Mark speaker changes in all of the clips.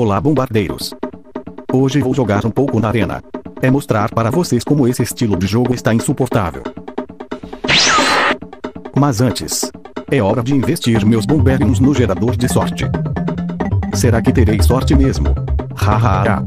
Speaker 1: Olá bombardeiros. Hoje vou jogar um pouco na arena. É mostrar para vocês como esse estilo de jogo está insuportável. Mas antes, é hora de investir meus bombériums no gerador de sorte. Será que terei sorte mesmo? Hahaha.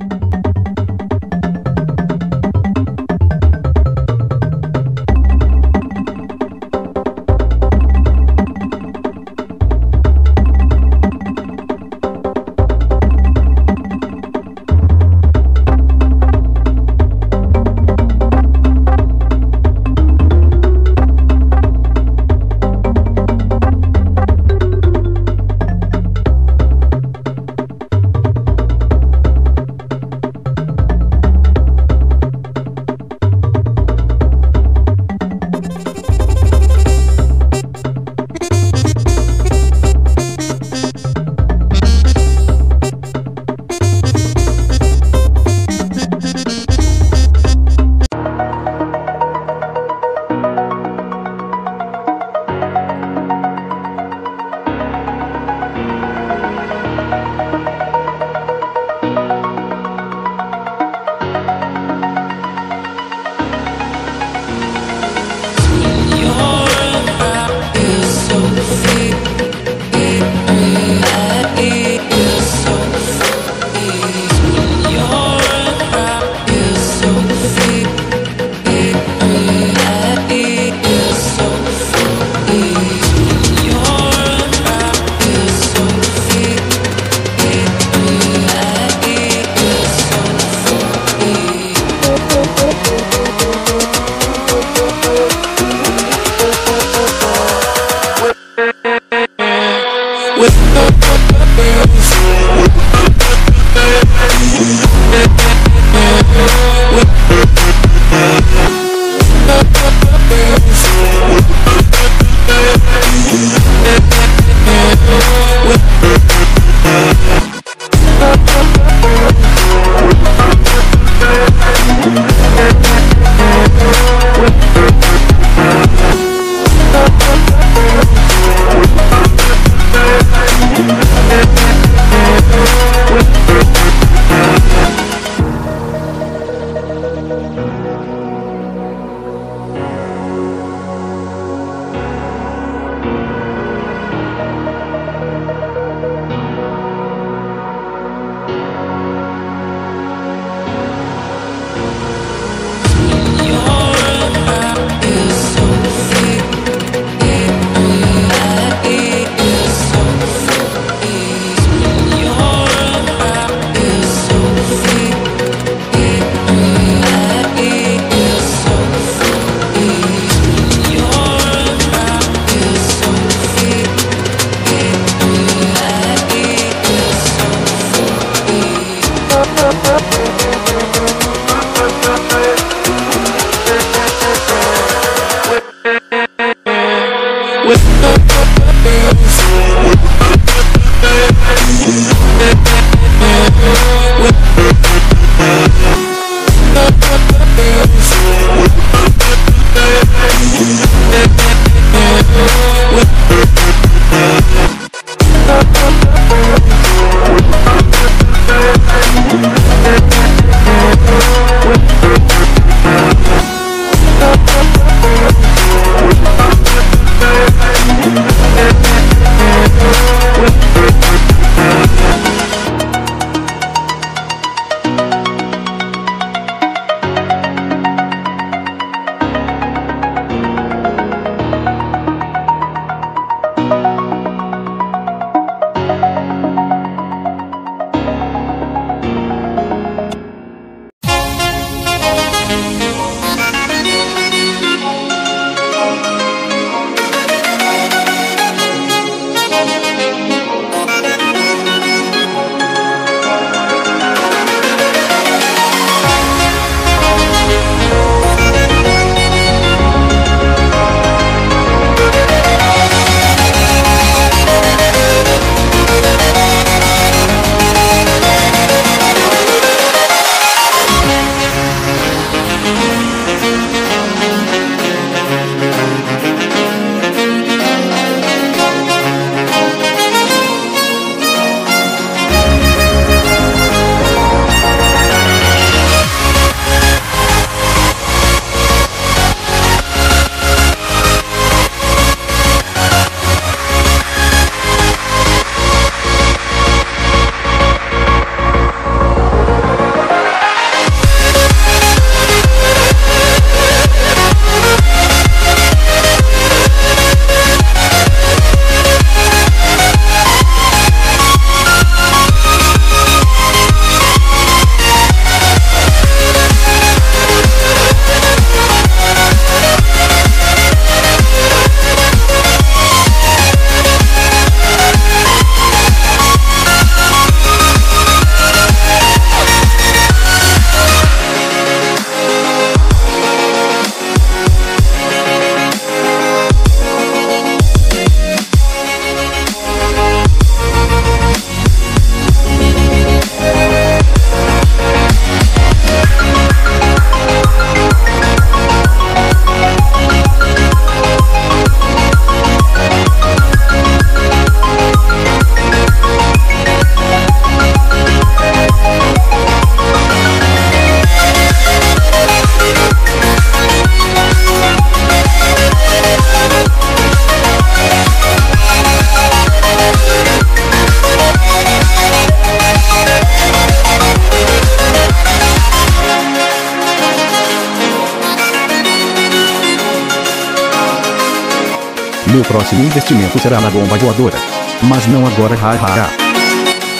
Speaker 1: Meu próximo investimento será na bomba voadora. Mas não agora, hahaha.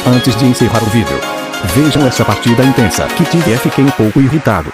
Speaker 1: Antes de encerrar o vídeo, vejam essa partida intensa que tive e fiquei um pouco irritado.